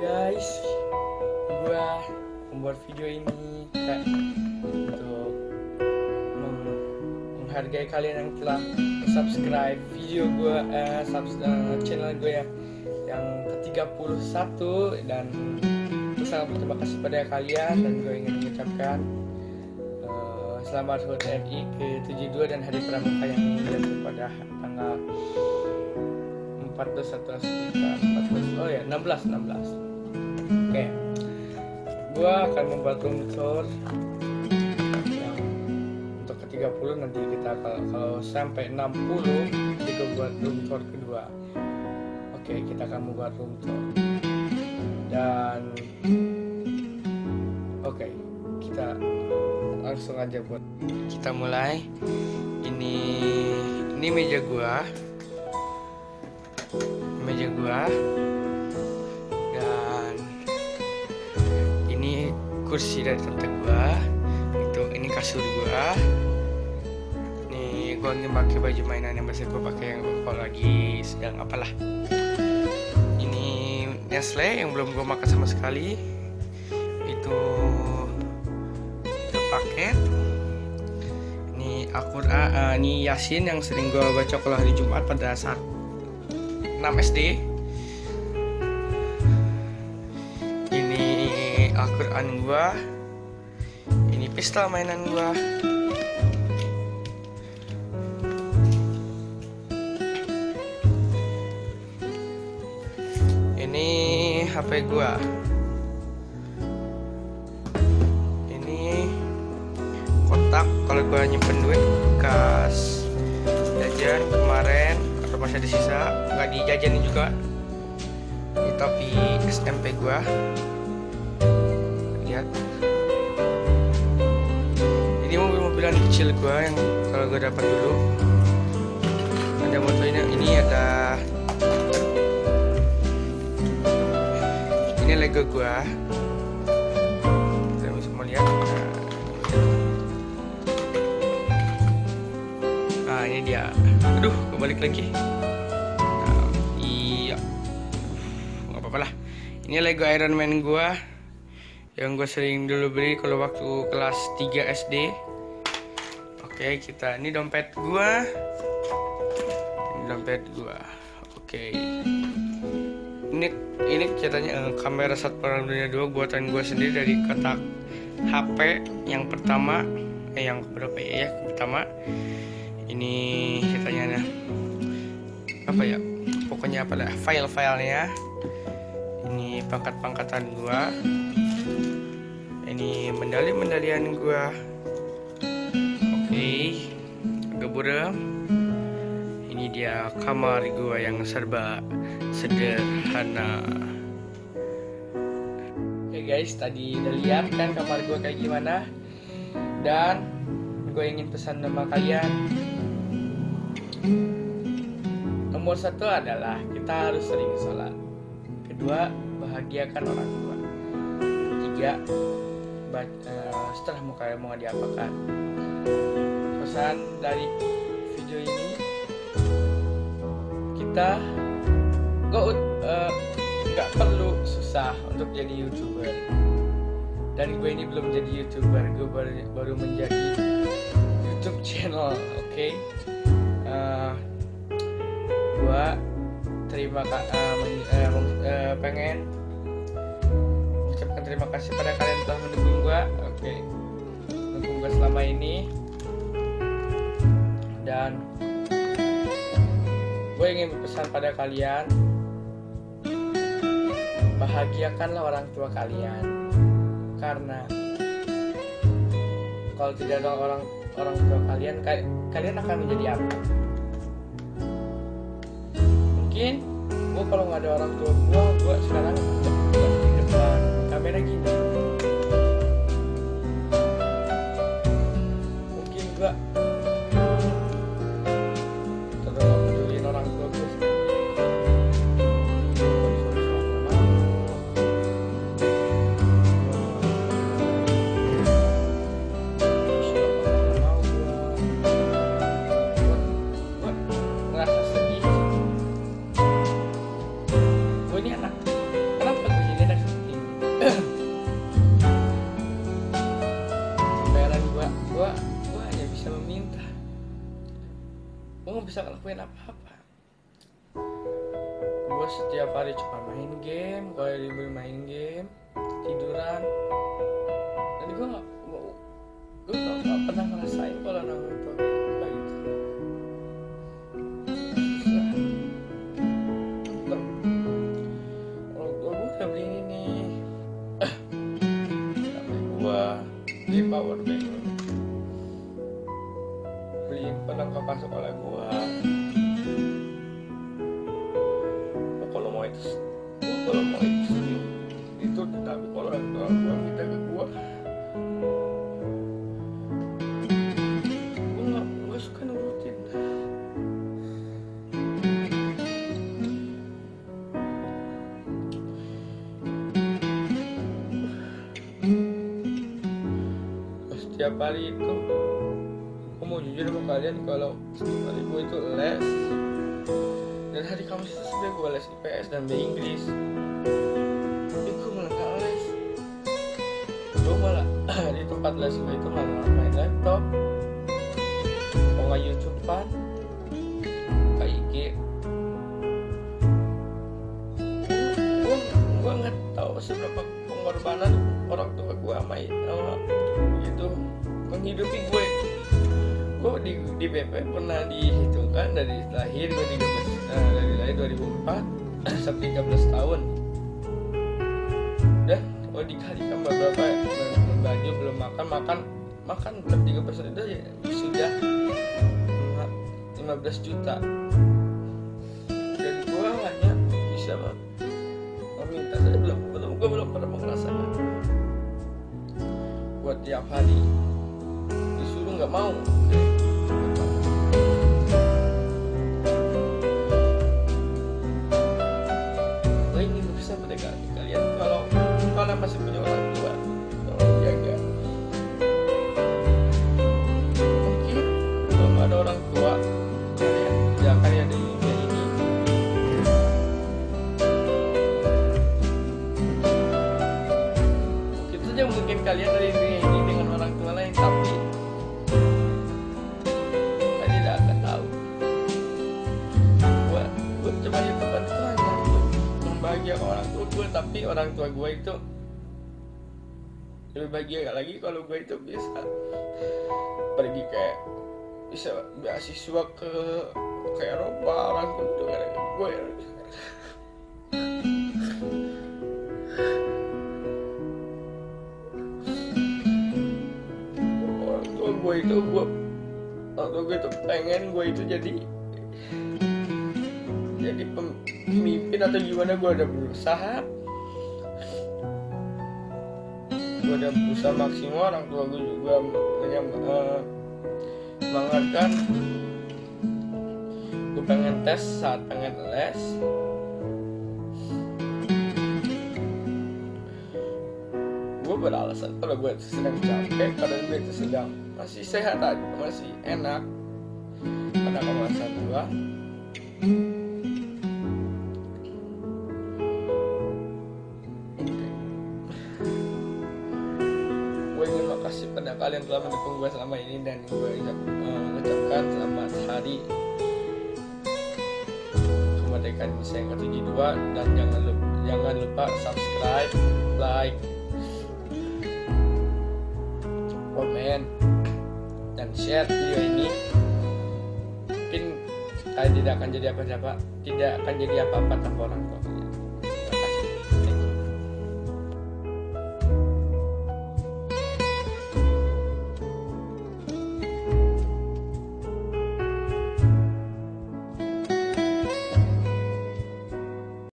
guys gua membuat video ini kayak untuk menghargai kalian yang telah subscribe video gua eh, subs- eh, channel gue yang yang ke-31 dan gue sangat berterima kasih pada kalian dan gue ingin mengucapkan eh, selamat HUT RI ke-72 dan hari pramuka yang jatuh pada tanggal 14 atau sekitar 14 oh ya 16 16 Oke, gua akan membuat room tour untuk ke 30 nanti kita kalau, kalau sampai 60 kita buat room tour kedua. Oke, kita akan membuat room tour dan oke kita langsung aja buat. Kita mulai. Ini ini meja gua, meja gua. Dan ini kursi dari tante gua. Itu ini kasur gua. Ini gua ingin pakai baju mainan yang biasa gua pakai yang kalau lagi sedang apalah. Ini Nestle yang belum gua makan sama sekali. Itu paket. Ini Al-Quran eh, ini Yasin yang sering gua baca kalau hari Jumat pada saat 6 SD ini Al-Quran gua. Ini pistol mainan gua. Ini HP gua. Ini kotak. Kalau gua nyimpen duit bekas jajan masih ada sisa nggak dijajanin juga. Ini topi SMP gua. Lihat. Ini mobil-mobilan kecil gua yang kalau gua dapat dulu. Ada motor ini ini ada ini Lego gua aduh kembali lagi. Nah, iya. Nggak apa-apa lah ini Lego Iron Man gua yang gue sering dulu beli kalau waktu kelas 3 SD oke kita ini dompet gua. Ini dompet gua. Oke. Ini ini ceritanya eh, kamera saat perang dunia 2 buatan gue sendiri dari kotak HP yang pertama eh yang berapa ya, ya pertama. Ini apa ya? Pokoknya apa lah file-filenya. Ini pangkat-pangkatan gua. Ini medali-medalian gua. Oke agak buram ini dia kamar gua yang serba sederhana. Oke guys tadi udah lihat kan kamar gua kayak gimana? Dan gue ingin pesan sama kalian nomor satu adalah kita harus sering sholat. Kedua bahagiakan orang tua. Ketiga eh, setelah kalian mau diapakan? Pesan dari video ini kita ut- eh, nggak perlu susah untuk jadi youtuber. Dan gue ini belum jadi youtuber gue baru, baru menjadi YouTube channel oke? Eh, gue terima eh, meng- eh, pengen mengucapkan terima kasih pada kalian telah mendukung gue oke. Mendukung gue selama ini. Dan gue ingin berpesan pada kalian bahagiakanlah orang tua kalian. Karena kalau tidak ada orang orang tua kalian ka- kalian akan menjadi apa mungkin gua kalau nggak ada orang tua gua gua sekarang bukan di depan. Kamera gini bisa ngelakuin apa-apa. Gue setiap hari cuma main game gue libur main game tiduran beli perlengkapan sekolah gue Oh, kalau mau itu oh, kalau mau itu itu tapi kalau orang gue minta ke gue gue nggak gue suka nurutin. Setiap hari itu jujur sama kalian kalau hari gue itu les dan hari Kamis itu sebenarnya gue les IPS dan B Inggris. Tapi gue malah gak les. Gue malah di tempat les gue itu malah main laptop mau nggak YouTubean buka IG gue nggak tahu seberapa pengorbanan orang tua gue sama itu menghidupi gue gue di di BP pernah dihitungkan dari lahir gue 13 eh, dari lahir 2004 sampai 13 tahun? Dan kalau dikalikan beberapa belum baju belum makan makan makan belum tiga persen itu ya sudah lima- 15 juta. Dan gue hanya bisa mem- meminta saya belum belum gue belum pernah merasakan buat tiap hari. Disuruh nggak mau tua kalian. Ya kalian di dunia ini mungkin saja mungkin kalian dari dunia ini dengan orang tua lain tapi saya tidak akan tahu. Gue gue cuma ditemukan itu hanya untuk membahagiakan orang tua gue tapi orang tua gue itu lebih bahagia lagi kalau gue itu bisa pergi kayak bisa beasiswa ke ke Eropa itu gara-gara gue gue itu gue tua gue itu pengen gue itu jadi jadi pemimpin atau gimana gue udah berusaha. Gue udah berusaha maksimal orang tua gue juga menyam, eh, semangatkan gue pengen tes saat pengen les. Gue beralasan kalau gue sedang capek kalau gue itu sedang masih sehat aja masih enak. Pada kemasan gue gue ingin makasih pada kalian telah mendukung gue selama ini dan gue ingin mengucapkan selamat hari kemerdekaan Indonesia yang ke-72 dan jangan lupa jangan lupa subscribe, like, komen, dan share video ini. Mungkin kalian tidak akan jadi apa-apa, tidak akan jadi apa-apa tanpa orang tua.